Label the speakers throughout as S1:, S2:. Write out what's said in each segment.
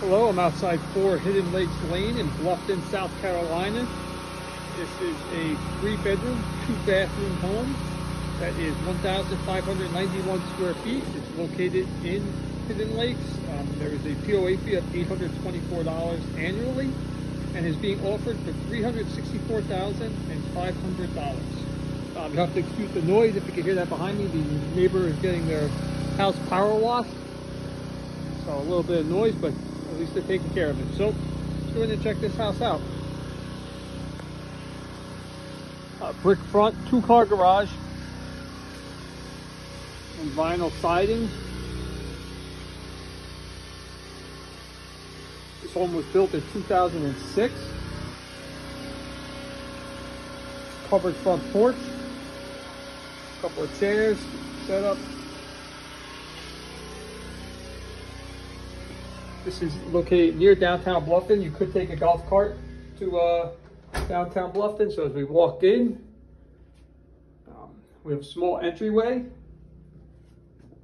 S1: Hello, I'm outside 4 Hidden Lakes Lane in Bluffton, South Carolina. This is a three bedroom, two bathroom home that is 1,591 square feet. It's located in Hidden Lakes. Um, there is a POA fee of $824 annually and is being offered for $364,500. Um, you have to excuse the noise if you can hear that behind me. The neighbor is getting their house power washed. So a little bit of noise, but at least they're taking care of it. So let's go in and check this house out. Uh, brick front, two car garage, and vinyl siding. This home was built in 2006. Covered front porch, couple of chairs set up. This is located near downtown Bluffton. You could take a golf cart to uh, downtown Bluffton. So as we walk in, um, we have a small entryway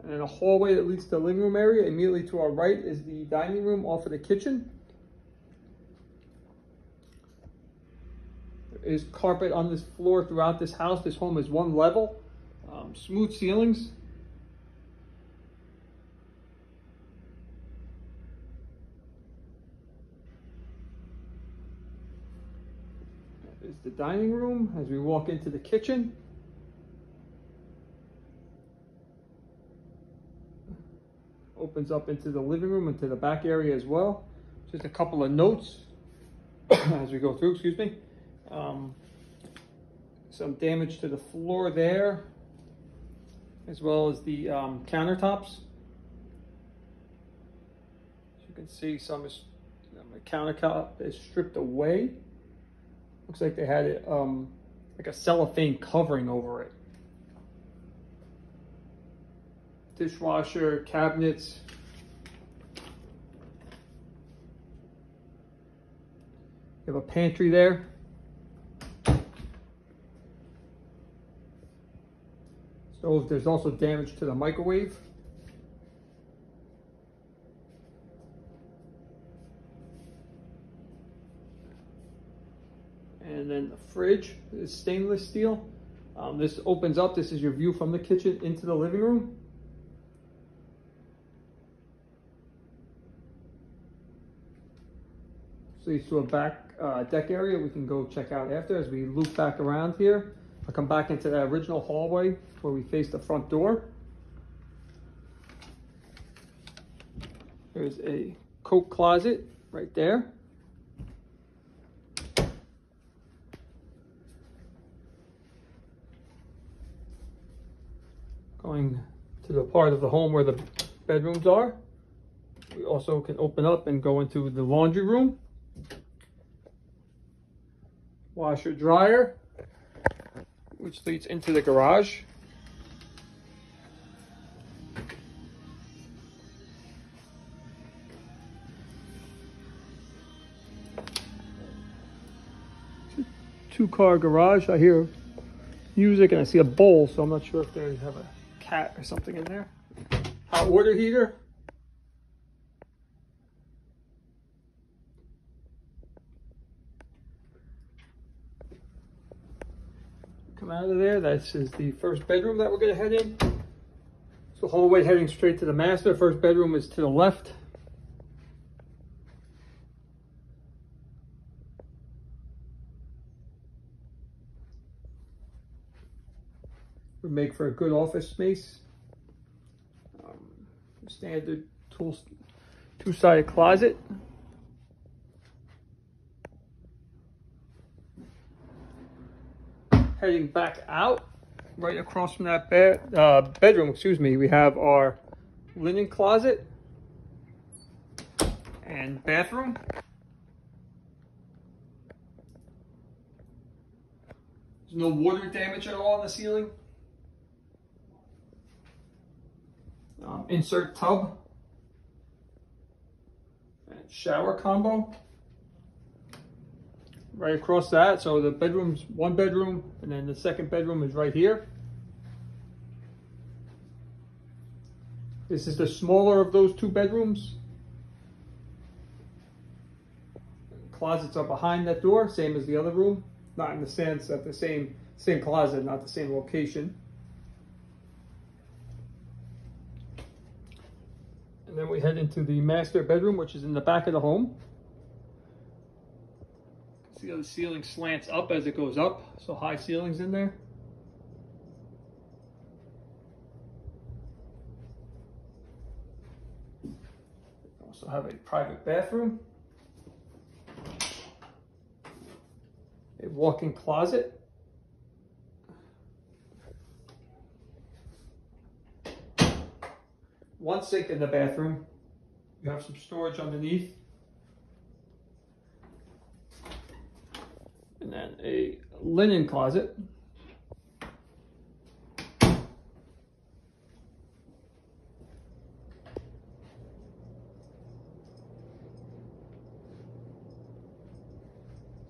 S1: and a hallway that leads to the living room area. Immediately to our right is the dining room off of the kitchen. There is carpet on this floor throughout this house. This home is one level, um, smooth ceilings. is the dining room as we walk into the kitchen. Opens up into the living room, into the back area as well. Just a couple of notes as we go through, excuse me. Um, some damage to the floor there, as well as the um, countertops. As you can see, some is, the countertop is stripped away. Looks like they had it, um, like a cellophane covering over it. Dishwasher, cabinets. You have a pantry there. Stove, there's also damage to the microwave. And then the fridge is stainless steel. Um, this opens up. This is your view from the kitchen into the living room. So leads to a back uh, deck area we can go check out after as we loop back around here. I'll come back into that original hallway where we face the front door. There's a coat closet right there. Going to the part of the home where the bedrooms are. We also can open up and go into the laundry room. Washer dryer, which leads into the garage. Two car garage. I hear music and I see a bowl, so I'm not sure if they have a cat or something in there. Hot water heater. Come out of there. This is the first bedroom that we're going to head in. So hallway heading straight to the master. First bedroom is to the left. Would make for a good office space. Um, standard two-sided closet. Heading back out, right across from that bed, uh, bedroom, excuse me, we have our linen closet and bathroom. There's no water damage at all on the ceiling. Um, insert tub and shower combo right across that. So the bedroom's one bedroom and then the second bedroom is right here. This is the smaller of those two bedrooms. closets are behind that door, same as the other room. Not in the sense that the same same closet, not the same location. And then we head into the master bedroom, which is in the back of the home. See how the ceiling slants up as it goes up, so high ceilings in there. Also have a private bathroom. A walk-in closet. One sink in the bathroom. You have some storage underneath. And then a linen closet.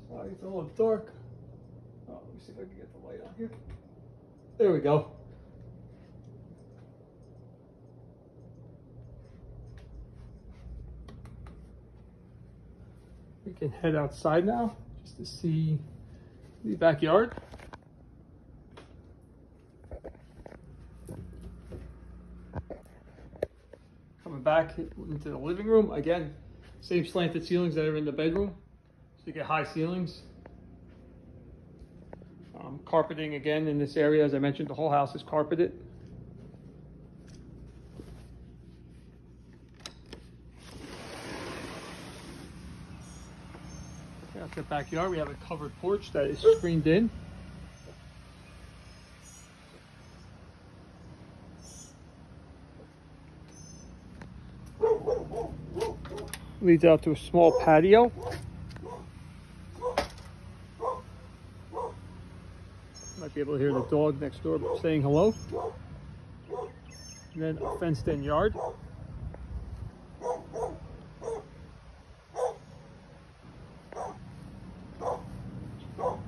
S1: Sorry, it's a little dark. Oh, let me see if I can get the light on here. There we go. We can head outside now just to see the backyard. Coming back into the living room, again, same slanted ceilings that are in the bedroom. So you get high ceilings. Um, carpeting again in this area, as I mentioned, the whole house is carpeted. The backyard, we have a covered porch that is screened in. Leads out to a small patio. Might be able to hear the dog next door saying hello. And then a fenced in yard.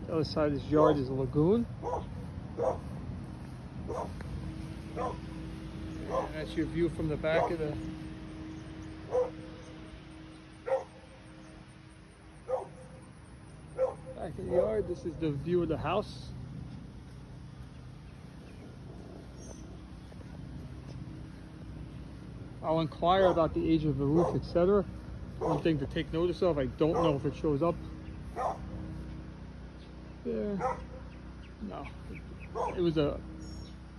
S1: The other side of this yard is a lagoon. And that's your view from the back of the back of the yard. This is the view of the house. I'll inquire about the age of the roof, etc. One thing to take notice of, I don't know if it shows up there. No, it was a,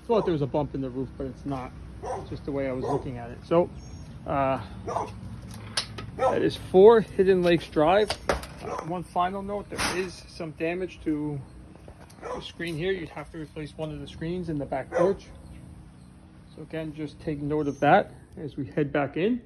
S1: thought there was a bump in the roof, but it's not. It's just the way I was looking at it. So, uh, that is four Hidden Lakes Drive. Uh, one final note, there is some damage to the screen here. You'd have to replace one of the screens in the back porch. So again, just take note of that as we head back in.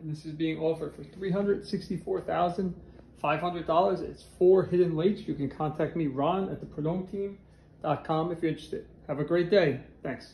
S1: And this is being offered for $364,500. It's four hidden lakes. You can contact me, Ron, at the team.com if you're interested. Have a great day. Thanks.